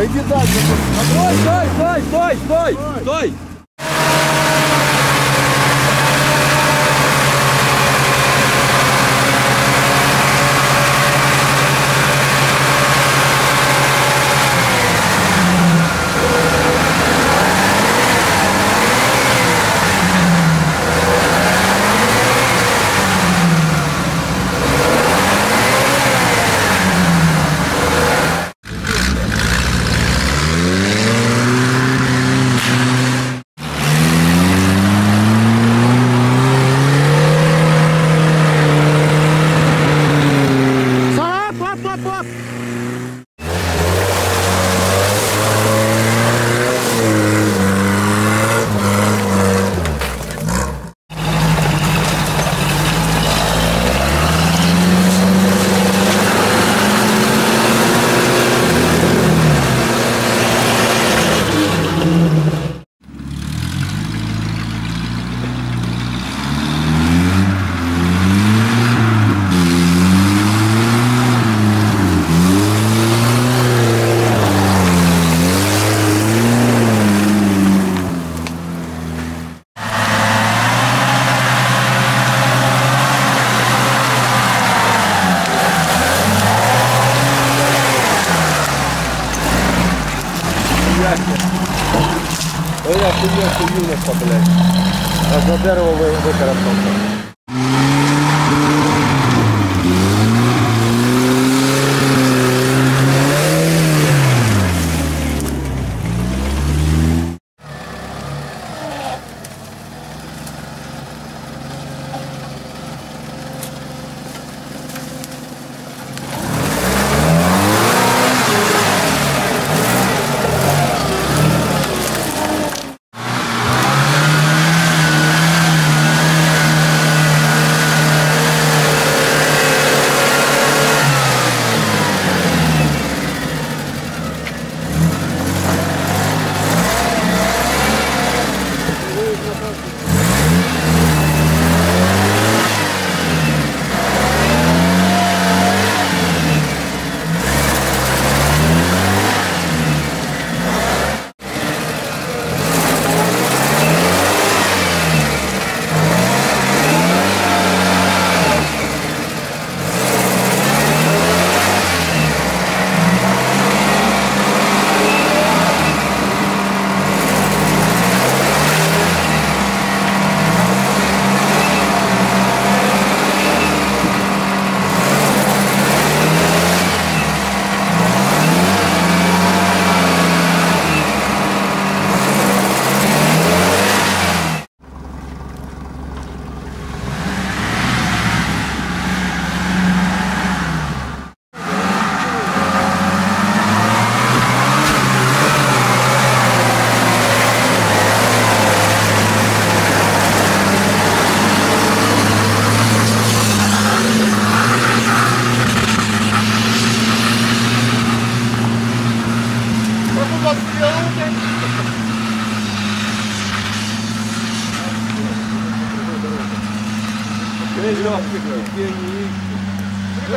Tem de idade. Né? Foi, foi, foi, foi, foi, foi. Да я охуел, юноша, блядь. Одно дерево выкарабкался.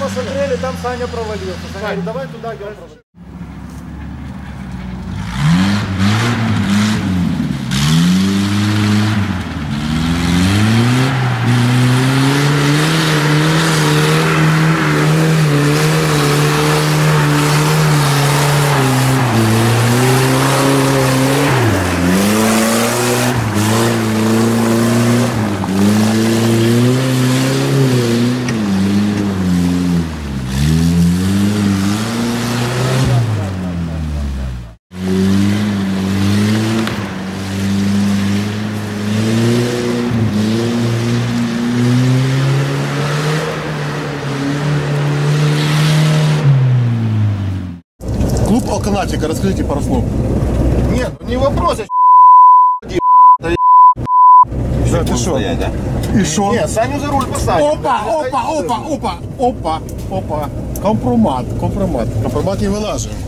Посмотрели, там Саня провалился. Саня давай туда, он провалился. Алканатика, расскажите пару слов. Нет, не вопрос, я Да ты что? И что? Не, Саню за руль посадим. Опа, опа, опа, опа, опа, опа. Компромат, компромат. Компромат не вилажуємо.